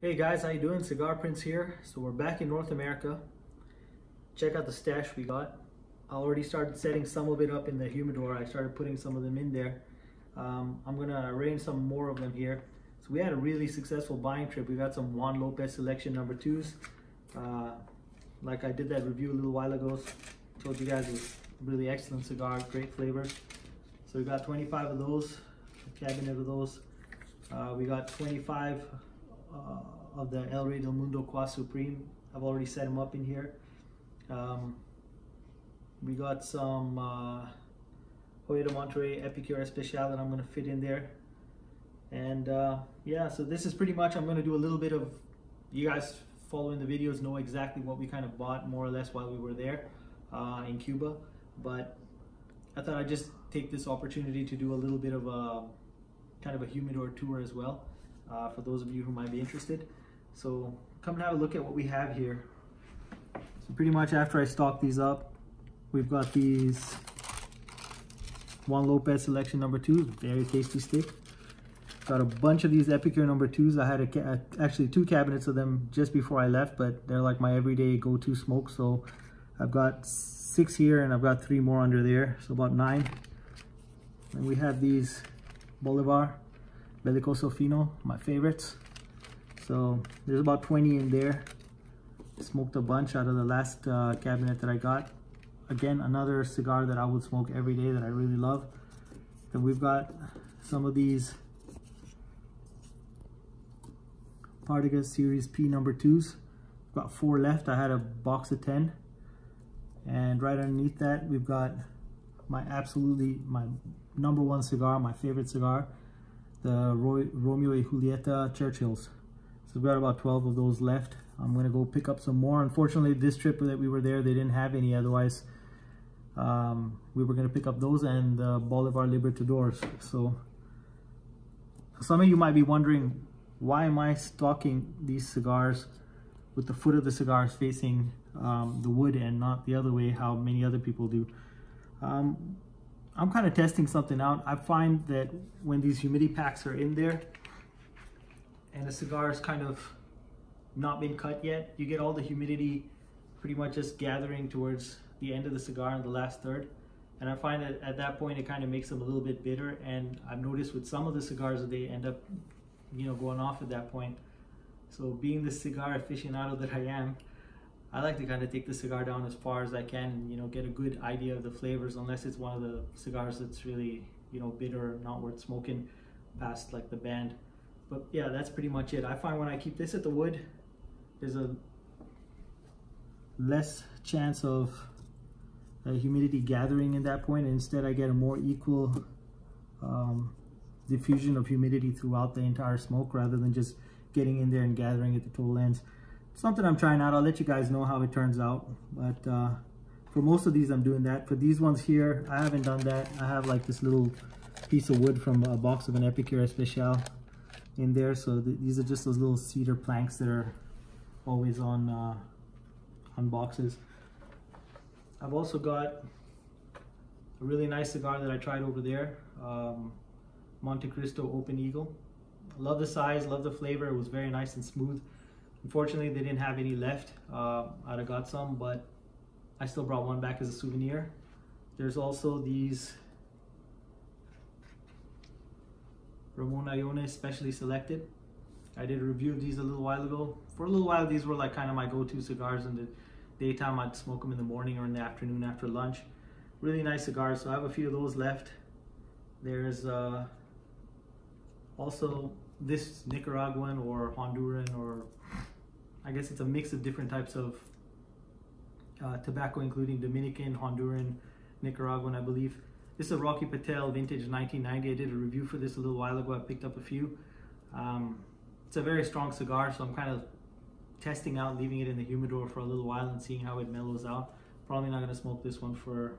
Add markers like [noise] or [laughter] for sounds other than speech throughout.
Hey guys, how you doing? Cigar Prince here. So we're back in North America. Check out the stash we got. I already started setting some of it up in the humidor. I started putting some of them in there. Um, I'm gonna arrange some more of them here. So we had a really successful buying trip. We got some Juan Lopez selection number twos. Uh, like I did that review a little while ago. Told you guys it was really excellent cigar, great flavors. So we got 25 of those, a cabinet of those. Uh, we got 25 uh, of the El Rey del Mundo Choix Supreme. I've already set them up in here. Um, we got some uh, Hoyo de Monterrey Epicure Especial that I'm going to fit in there. And uh, yeah, so this is pretty much, I'm going to do a little bit of, you guys following the videos know exactly what we kind of bought more or less while we were there uh, in Cuba. But I thought I'd just take this opportunity to do a little bit of a kind of a humidor tour as well uh, for those of you who might be interested. So come and have a look at what we have here. So pretty much after I stock these up, we've got these Juan Lopez selection number two, very tasty stick. Got a bunch of these Epicure number twos. I had a, actually two cabinets of them just before I left, but they're like my everyday go-to smoke. So I've got six here and I've got three more under there, so about nine. And we have these Bolivar Belicoso Fino, my favorites. So there's about 20 in there. Smoked a bunch out of the last uh, cabinet that I got. Again, another cigar that I would smoke every day that I really love. Then we've got some of these Partagas Series P number twos. Got four left. I had a box of 10. And right underneath that, we've got my absolutely, my number one cigar, my favorite cigar the Roy, Romeo y Julieta Churchills. So we've got about 12 of those left. I'm gonna go pick up some more. Unfortunately, this trip that we were there, they didn't have any. Otherwise, um, we were gonna pick up those and the Bolivar Libertadores. So some of you might be wondering, why am I stocking these cigars with the foot of the cigars facing um, the wood and not the other way, how many other people do? Um, I'm kind of testing something out. I find that when these humidity packs are in there and the cigar is kind of not been cut yet, you get all the humidity pretty much just gathering towards the end of the cigar in the last third. And I find that at that point, it kind of makes them a little bit bitter. And I've noticed with some of the cigars that they end up, you know, going off at that point. So being the cigar aficionado that I am, I like to kind of take the cigar down as far as I can and, you know, get a good idea of the flavors unless it's one of the cigars that's really, you know, bitter, not worth smoking past like the band. But yeah, that's pretty much it. I find when I keep this at the wood, there's a less chance of uh, humidity gathering in that point. Instead, I get a more equal um, diffusion of humidity throughout the entire smoke rather than just getting in there and gathering at the total ends something I'm trying out. I'll let you guys know how it turns out. But uh, for most of these, I'm doing that. For these ones here, I haven't done that. I have like this little piece of wood from a box of an Epicure Especial in there. So th these are just those little cedar planks that are always on, uh, on boxes. I've also got a really nice cigar that I tried over there. Um, Montecristo Open Eagle. Love the size, love the flavor. It was very nice and smooth. Unfortunately, they didn't have any left. Uh, I'd have got some, but I still brought one back as a souvenir. There's also these Ramon Allones specially selected. I did a review of these a little while ago. For a little while, these were like kind of my go-to cigars in the daytime. I'd smoke them in the morning or in the afternoon after lunch. Really nice cigars, so I have a few of those left. There's uh, also this Nicaraguan or Honduran or I guess it's a mix of different types of uh, tobacco, including Dominican, Honduran, Nicaraguan, I believe. This is a Rocky Patel vintage 1990. I did a review for this a little while ago. I picked up a few. Um, it's a very strong cigar, so I'm kind of testing out, leaving it in the humidor for a little while and seeing how it mellows out. Probably not going to smoke this one for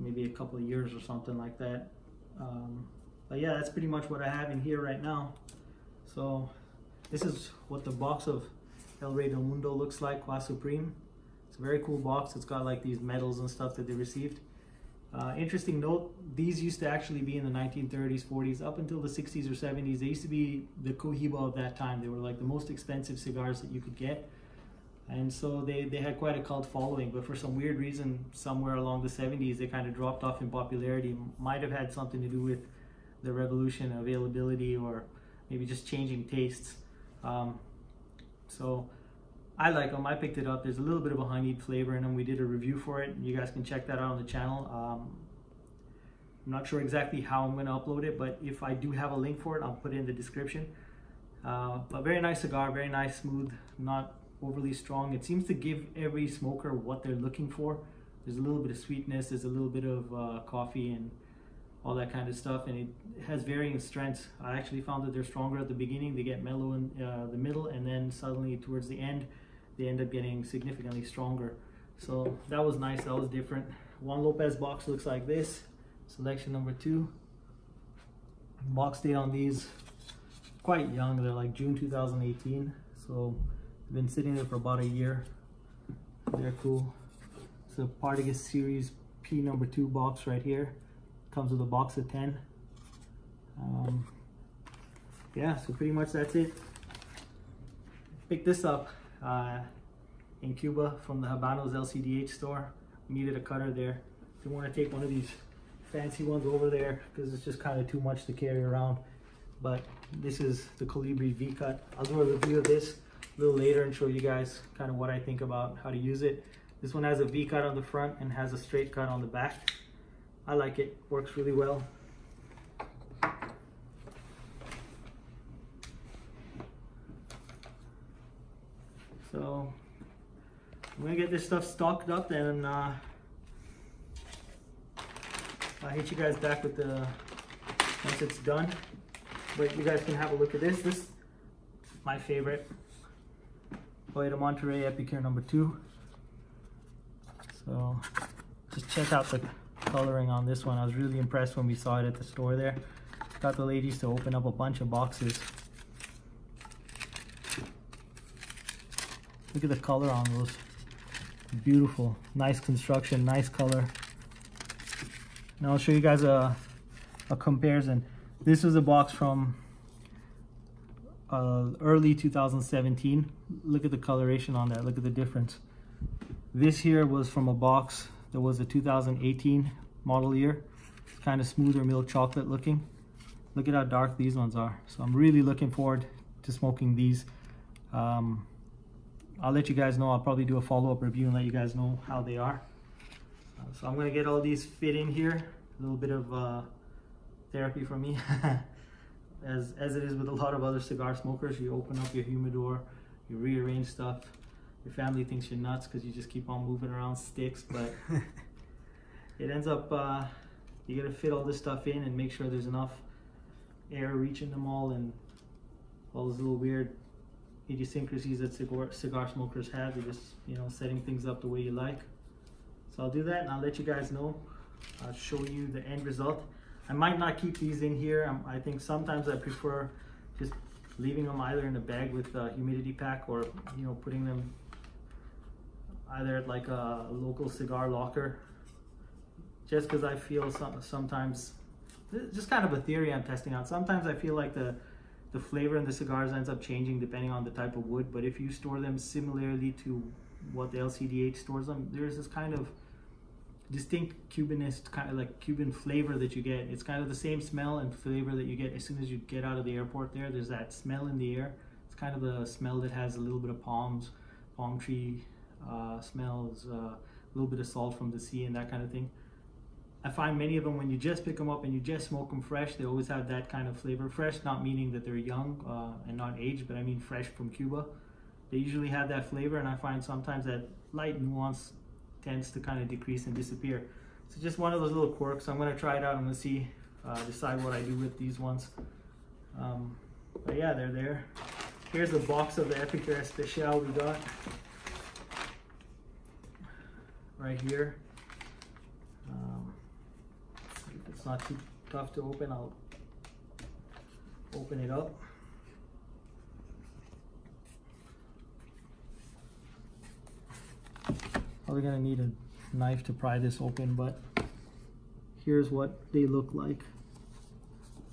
maybe a couple of years or something like that. Um, but yeah, that's pretty much what I have in here right now. So this is what the box of El Rey del Mundo looks like, Choix Supreme. It's a very cool box. It's got like these medals and stuff that they received. Uh, interesting note, these used to actually be in the 1930s, 40s, up until the 60s or 70s. They used to be the Cohiba of that time. They were like the most expensive cigars that you could get. And so they, they had quite a cult following, but for some weird reason, somewhere along the 70s, they kind of dropped off in popularity. Might have had something to do with the revolution, availability, or maybe just changing tastes. Um, so I like them. I picked it up. There's a little bit of a honeyed flavor in them. We did a review for it. You guys can check that out on the channel. Um, I'm not sure exactly how I'm going to upload it, but if I do have a link for it, I'll put it in the description. Uh, but very nice cigar, very nice, smooth, not overly strong. It seems to give every smoker what they're looking for. There's a little bit of sweetness, there's a little bit of uh, coffee and all that kind of stuff, and it has varying strengths. I actually found that they're stronger at the beginning, they get mellow in uh, the middle, and then suddenly towards the end, they end up getting significantly stronger. So that was nice, that was different. Juan Lopez box looks like this, selection number two. Box date on these, quite young, they're like June 2018, so I've been sitting there for about a year. They're cool. It's a Partagas Series P number two box right here. Comes with a box of 10. Um, yeah, so pretty much that's it. Picked this up uh, in Cuba from the Habanos LCDH store. Needed a cutter there. Didn't want to take one of these fancy ones over there because it's just kind of too much to carry around. But this is the Colibri V-Cut. I'll do a review of this a little later and show you guys kind of what I think about how to use it. This one has a V-cut on the front and has a straight cut on the back. I like it, works really well. So I'm gonna get this stuff stocked up and uh, I'll hit you guys back with the once it's done. But you guys can have a look at this. This is my favorite. Hoyo de Monterrey Epicure number two. So just check out the coloring on this one. I was really impressed when we saw it at the store there. Got the ladies to open up a bunch of boxes. Look at the color on those. Beautiful, nice construction, nice color. Now I'll show you guys a, a comparison. This is a box from uh, early 2017. Look at the coloration on that. Look at the difference. This here was from a box that was a 2018 model year. Kind of smoother milk chocolate looking. Look at how dark these ones are. So I'm really looking forward to smoking these. Um, I'll let you guys know. I'll probably do a follow-up review and let you guys know how they are. Uh, so I'm going to get all these fit in here. A little bit of uh, therapy for me. [laughs] as as it is with a lot of other cigar smokers, you open up your humidor, you rearrange stuff. Your family thinks you're nuts because you just keep on moving around sticks, but [laughs] it ends up uh, you gotta fit all this stuff in and make sure there's enough air reaching them all and all those little weird idiosyncrasies that cigar, cigar smokers have. You're just you know setting things up the way you like. So I'll do that and I'll let you guys know. I'll show you the end result. I might not keep these in here. Um, I think sometimes I prefer just leaving them either in a bag with a humidity pack or you know putting them either at like a local cigar locker just because I feel some, sometimes just kind of a theory I'm testing out sometimes I feel like the the flavor in the cigars ends up changing depending on the type of wood but if you store them similarly to what the LCDH stores them there's this kind of distinct Cubanist kind of like Cuban flavor that you get. It's kind of the same smell and flavor that you get as soon as you get out of the airport there. There's that smell in the air. It's kind of the smell that has a little bit of palms, palm tree smells, uh, a little bit of salt from the sea and that kind of thing. I find many of them when you just pick them up and you just smoke them fresh, they always have that kind of flavor. Fresh, not meaning that they're young uh, and not aged, but I mean fresh from Cuba. They usually have that flavor, and I find sometimes that light nuance tends to kind of decrease and disappear. So just one of those little quirks. I'm going to try it out. I'm to see, uh, decide what I do with these ones. Um, but yeah, they're there. Here's a box of the Epicure Especial we got. Right here. Um, if it's not too tough to open, I'll open it up. Probably gonna need a knife to pry this open, but here's what they look like.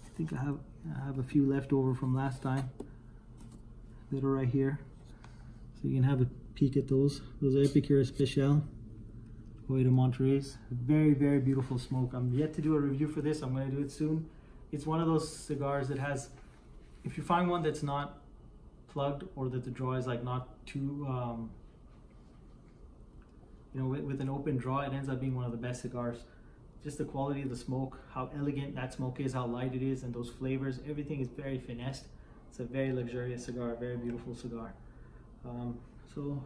I think I have I have a few left over from last time that are right here. So you can have a peek at those. Those are Epicure Special. Hoyo de Monterrey's. Very, very beautiful smoke. I'm yet to do a review for this. I'm going to do it soon. It's one of those cigars that has, if you find one that's not plugged or that the draw is like not too, um, you know, with, with an open draw, it ends up being one of the best cigars. Just the quality of the smoke, how elegant that smoke is, how light it is, and those flavors, everything is very finessed. It's a very luxurious cigar, very beautiful cigar. Um, so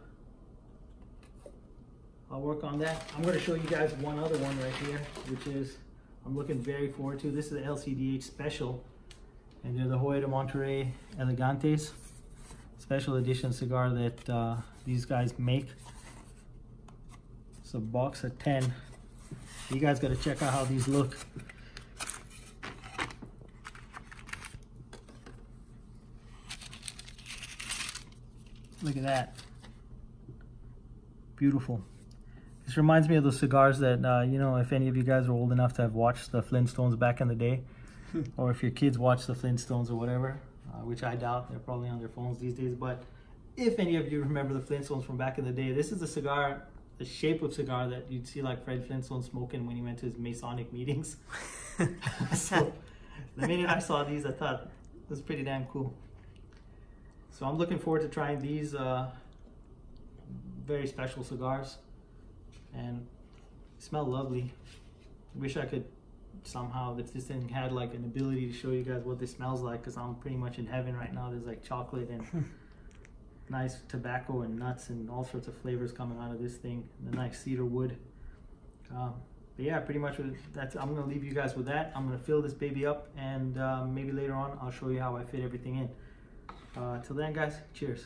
I'll work on that. I'm going to show you guys one other one right here, which is I'm looking very forward to. This is the LCDH Special, and they're the Hoyo de Monterrey Elegantes special edition cigar that uh, these guys make. It's a box of 10. You guys got to check out how these look. Look at that. Beautiful. This reminds me of those cigars that, uh, you know, if any of you guys are old enough to have watched the Flintstones back in the day, [laughs] or if your kids watch the Flintstones or whatever, uh, which I doubt, they're probably on their phones these days, but if any of you remember the Flintstones from back in the day, this is the cigar, the shape of cigar that you'd see like Fred Flintstone smoking when he went to his Masonic meetings. [laughs] so the minute I saw these, I thought it was pretty damn cool. So I'm looking forward to trying these uh, very special cigars and smell lovely. Wish I could somehow, if this thing had like an ability to show you guys what this smells like, because I'm pretty much in heaven right now. There's like chocolate and [laughs] nice tobacco and nuts and all sorts of flavors coming out of this thing. The nice cedar wood. Um, but yeah, pretty much that's. I'm gonna leave you guys with that. I'm gonna fill this baby up, and um, maybe later on I'll show you how I fit everything in. Uh, till then, guys, cheers.